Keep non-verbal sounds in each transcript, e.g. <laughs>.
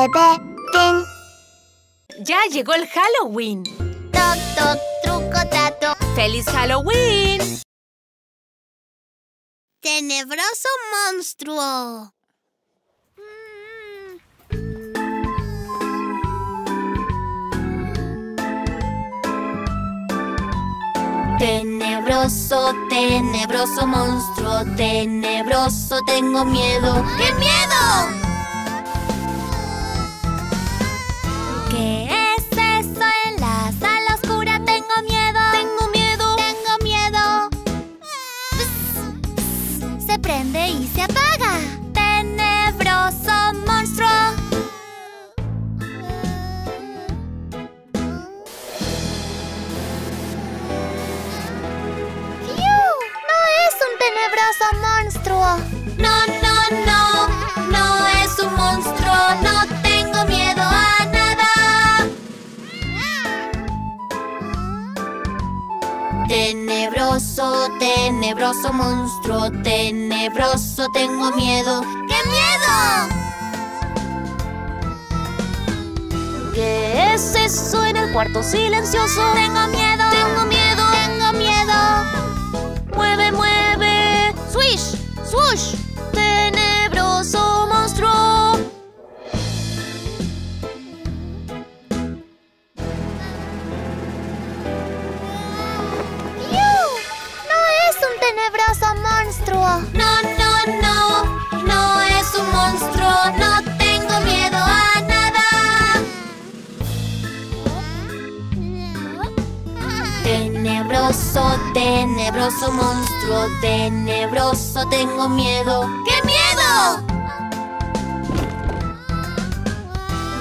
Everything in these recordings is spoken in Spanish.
bebé. Ya llegó el Halloween. Toc, toc, truco, trato. ¡Feliz Halloween! Tenebroso monstruo. Tenebroso, tenebroso monstruo, tenebroso, tengo miedo. ¡Qué miedo! Tenebroso monstruo. No, no, no. No es un monstruo. No tengo miedo a nada. Tenebroso, tenebroso monstruo, tenebroso, tengo miedo. ¡Qué miedo! ¿Qué es eso en el cuarto silencioso? Tengo miedo. Swoosh. ¡Tenebroso monstruo! ¡Fiu! No es un tenebroso monstruo. No, no, no. No es un monstruo. No tengo miedo a nada. Tenebroso, tenebroso monstruo, tenebroso, tengo miedo. ¡Qué miedo!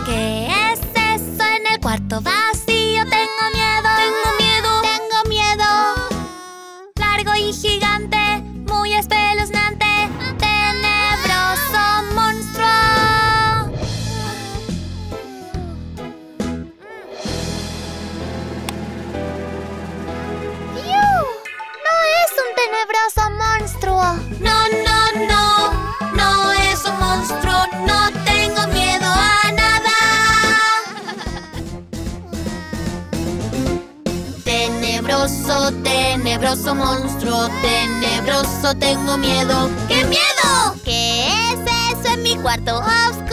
¿Qué es eso en el cuarto vacío? Tenebroso monstruo, tenebroso, tengo miedo. ¡Qué miedo! ¿Qué es eso en mi cuarto oscuro?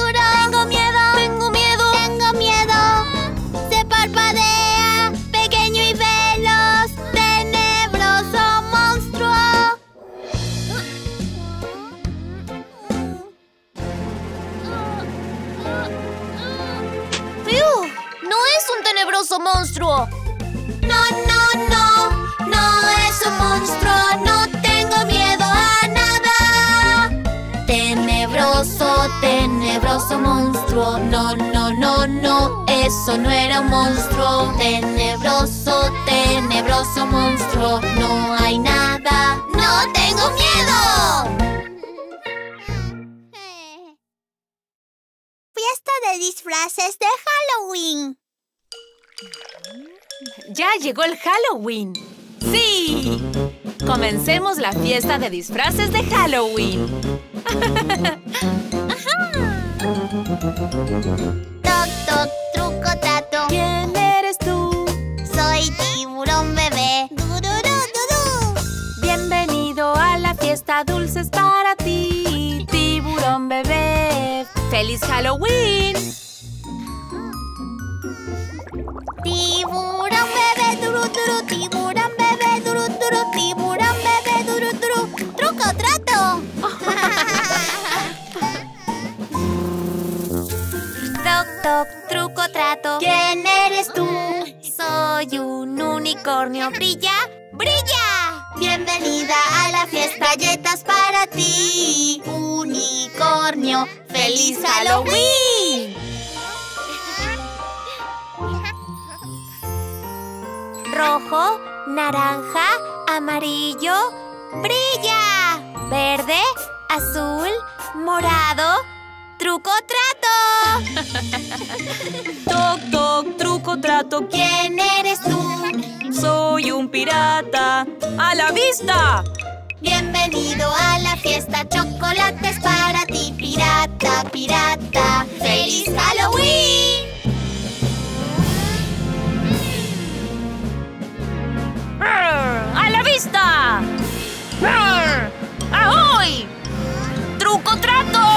Tenebroso monstruo, no, no, no, no, eso no era un monstruo. Tenebroso, tenebroso monstruo, no hay nada, no tengo miedo. Fiesta de disfraces de Halloween. ¡Ya llegó el Halloween! ¡Sí! Comencemos la fiesta de disfraces de Halloween. <laughs> Toc, toc, truco, trato. ¿Quién eres tú? Soy tiburón bebé. Bienvenido a la fiesta Dulces para ti, tiburón bebé. ¡Feliz Halloween! Tiburón bebé, duru, duru, unicornio. ¿Brilla? ¡Brilla! Bienvenida a la fiesta, galletas para ti. Unicornio, ¡feliz Halloween! Rojo, naranja, amarillo, brilla. Verde, azul, morado, truco, trato. <laughs> toc, toc, truco, trato. ¿Quién eres tú? Soy un pirata. ¡A la vista! Bienvenido a la fiesta, chocolates para ti, pirata, pirata. ¡Feliz Halloween! ¡A la vista! ¡A hoy! ¡Truco trato!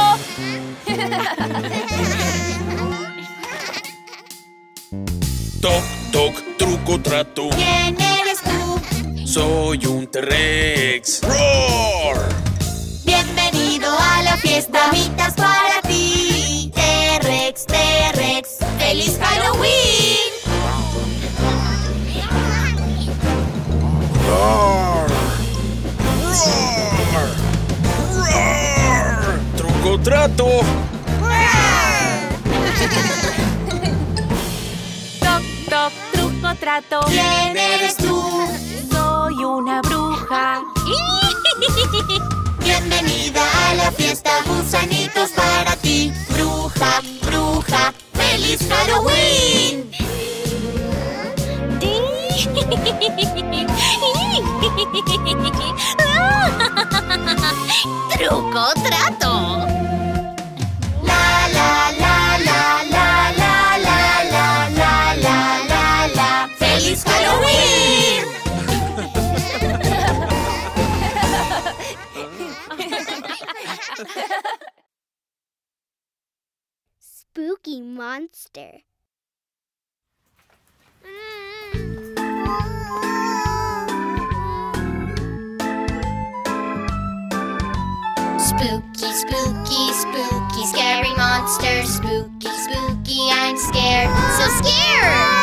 Toc, toc, truco, trato. ¿Quién eres tú? Soy un T-Rex. ¡Roar! Bienvenido a la fiesta. Mitas para ti. T-Rex, T-Rex. ¡Feliz Halloween! ¡Roar! ¡Roar! ¡Roar! ¡Truco, trato! Toc, toc, truco, trato. ¿Quién eres tú? Soy una bruja. <laughs> Bienvenida a la fiesta, gusanitos para ti. Bruja, bruja, ¡Feliz Halloween! <laughs> <laughs> ¡Truco trato! Spooky monster. Spooky, spooky, spooky, scary monster. Spooky, spooky, I'm scared. So scared!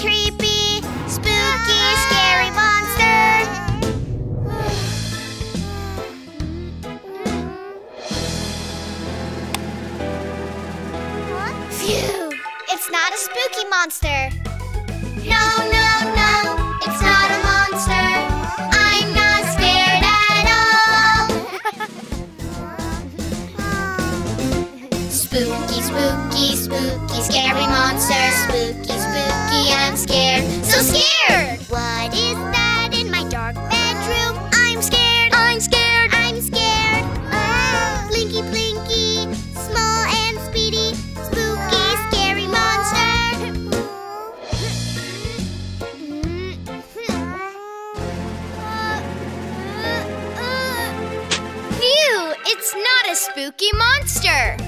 Creepy, spooky, scary monster. Phew! It's not a spooky monster. Spooky, spooky, spooky, scary monster. Spooky, spooky, I'm scared. So scared! What is that in my dark bedroom? I'm scared. I'm scared. I'm scared. Oh, blinky, blinky, small and speedy, spooky, scary monster. Phew! It's not a spooky monster!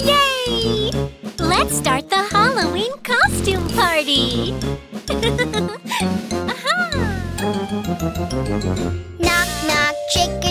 Yay! Let's start the Halloween costume party! <laughs> Knock, knock, trick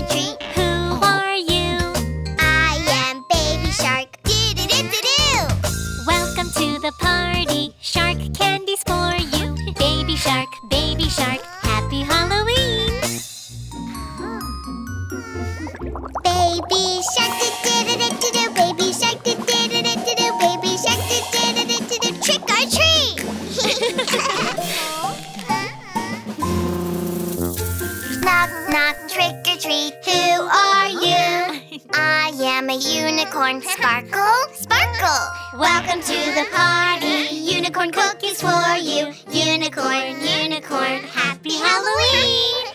Knock, trick or treat. Who are you? I am a unicorn. Sparkle, sparkle. Welcome to the party. Unicorn cookies for you. Unicorn, unicorn. Happy Halloween.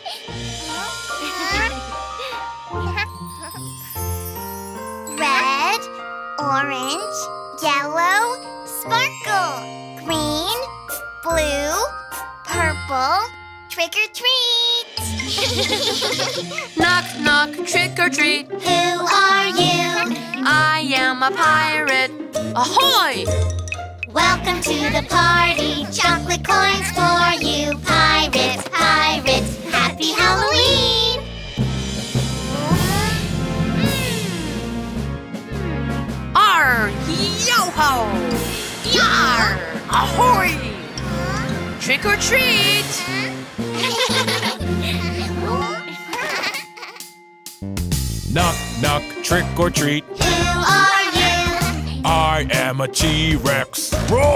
Red, orange, yellow, sparkle. Green, blue, purple. Trick or treat. <laughs> Knock, knock, trick or treat. Who are you? I am a pirate. Ahoy! Welcome to the party. Chocolate coins for you. Pirates, pirates. Happy Halloween. Arr! Yo-ho! Yar! Ahoy! Trick or treat! Trick or treat. Who are you? I am a T-Rex. Roar!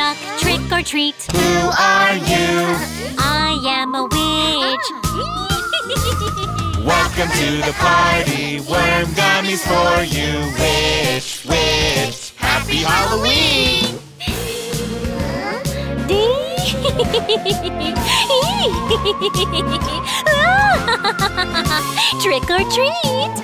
Knock, trick or treat. Who are you? I am a witch. <laughs> Welcome to the party. Worm gummies for you. Witch, witch, Happy Halloween! <laughs> <laughs> Trick or treat.